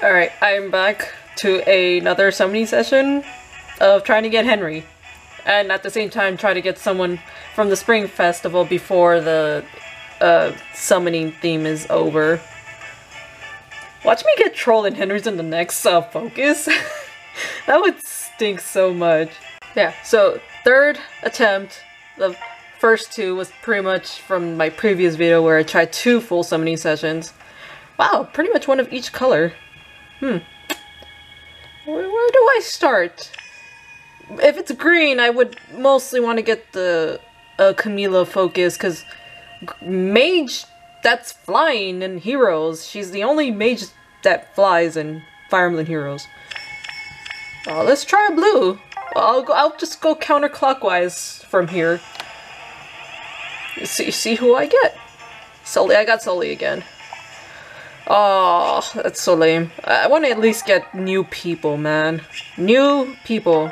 Alright, I'm back to another summoning session of trying to get Henry. And at the same time try to get someone from the Spring Festival before the uh, summoning theme is over. Watch me get trolled and Henry's in the next uh, focus. that would stink so much. Yeah, so third attempt, the first two was pretty much from my previous video where I tried two full summoning sessions. Wow, pretty much one of each color. Hmm. Where, where do I start? If it's green, I would mostly want to get the uh, Camila focus, because mage that's flying in Heroes. She's the only mage that flies in Fire Emblem Heroes. Uh, let's try blue. I'll go, I'll just go counterclockwise from here. See see who I get. Sully, I got Sully again. Oh, that's so lame. I want to at least get new people, man. New people.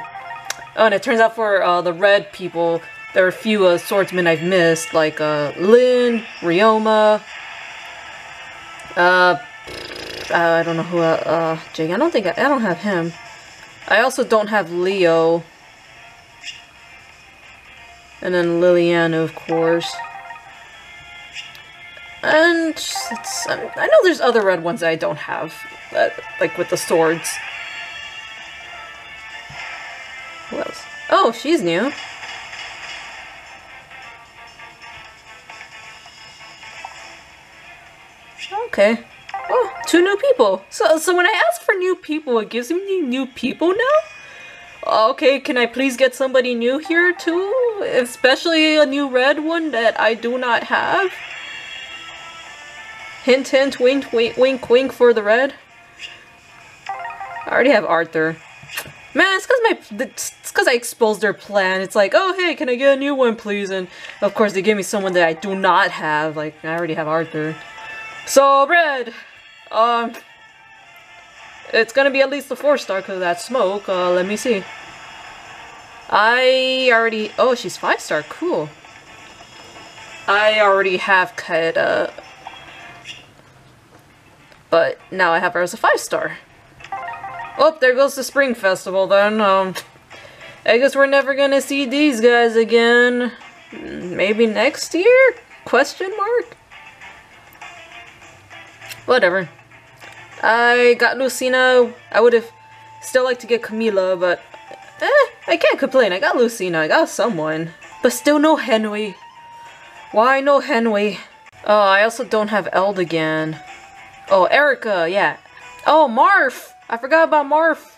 Oh, and it turns out for uh, the red people, there are a few uh, swordsmen I've missed, like uh, Lyn, Ryoma, uh, I don't know who, uh, uh, Jake, I don't think, I, I don't have him. I also don't have Leo. And then Lilina, of course. And um, I know there's other red ones I don't have, like with the swords. Who else? Oh, she's new. Okay. Oh, two new people. So, so when I ask for new people, it gives me new people now? Okay, can I please get somebody new here too? Especially a new red one that I do not have? Hint, hint, wink, wink, wink, wink for the red. I already have Arthur. Man, it's because my it's because I exposed their plan. It's like, oh hey, can I get a new one, please? And of course, they give me someone that I do not have. Like I already have Arthur. So red, um, it's gonna be at least a four star because of that smoke. Uh, let me see. I already. Oh, she's five star. Cool. I already have Caeda but now I have her as a five star. Oh, there goes the Spring Festival then. Um, I guess we're never gonna see these guys again. Maybe next year? Question mark? Whatever. I got Lucina. I would have still liked to get Camila, but eh, I can't complain. I got Lucina. I got someone. But still no Henry. Why no Henry? Oh, I also don't have Eldigan. Oh, Eirika, yeah. Oh, Marth! I forgot about Marth!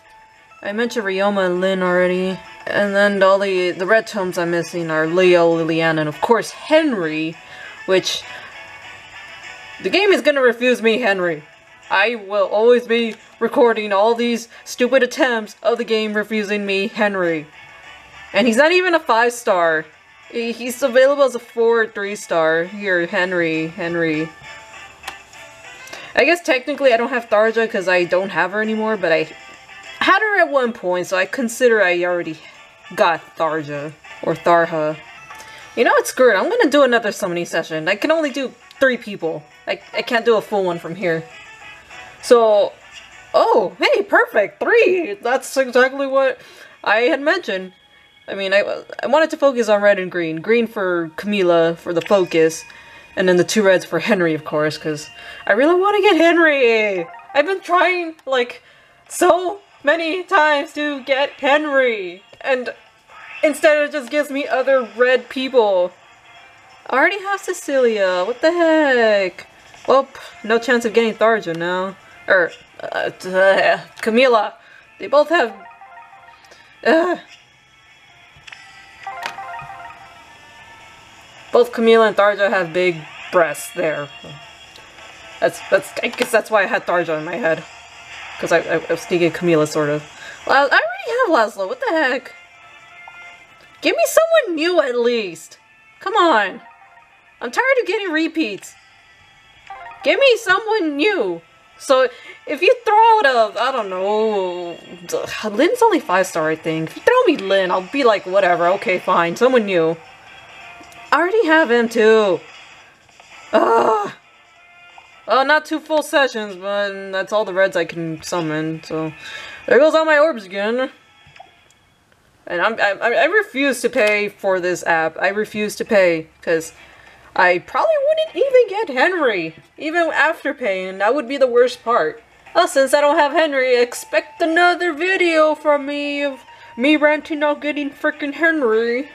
I mentioned Ryoma and Lyn already. And then all the, the red tomes I'm missing are Leo, Lilina, and of course Henry, which... The game is gonna refuse me Henry. I will always be recording all these stupid attempts of the game refusing me Henry. And he's not even a 5 star. He's available as a 4 or 3 star. Here, Henry, Henry. I guess technically I don't have Tharja because I don't have her anymore, but I had her at one point, so I consider I already got Tharja. Or Tharha. You know what, screw it, I'm gonna do another summoning session. I can only do three people. I, I can't do a full one from here. So, oh, hey, perfect, three! That's exactly what I had mentioned. I mean, I, I wanted to focus on red and green. Green for Camila, for the focus, and then the two reds for Henry, of course, because I really want to get Henry! I've been trying, like, so many times to get Henry! And instead it just gives me other red people. I already have Cecilia, what the heck? Well, no chance of getting Tharja now. Or, uh, uh, Camila. They both have... Uh, Both Camila and Tharja have big breasts there. That's that's I guess that's why I had Tharja in my head. Because I, I, I, was thinking Camila sort of. Well, I already have Laszlo, what the heck? Give me someone new at least. Come on. I'm tired of getting repeats. Give me someone new. So, if you throw out a, I don't know, Lyn's only 5 star I think. If you throw me Lyn, I'll be like, whatever, okay, fine, someone new. I already have him too. Ugh. Uh, not two full sessions, but that's all the reds I can summon, so... There goes all my orbs again. And I'm, I, I refuse to pay for this app. I refuse to pay, because I probably wouldn't even get Henry, even after paying. That would be the worst part. Well, since I don't have Henry, expect another video from me of me ranting not getting freaking Henry.